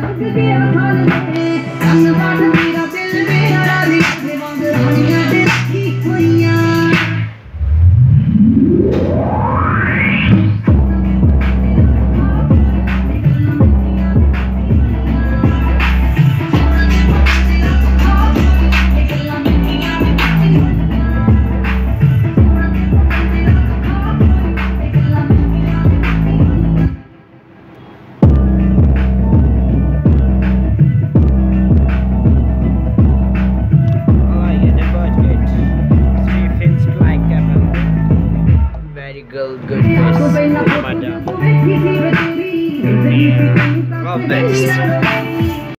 I'm girl good first my dad.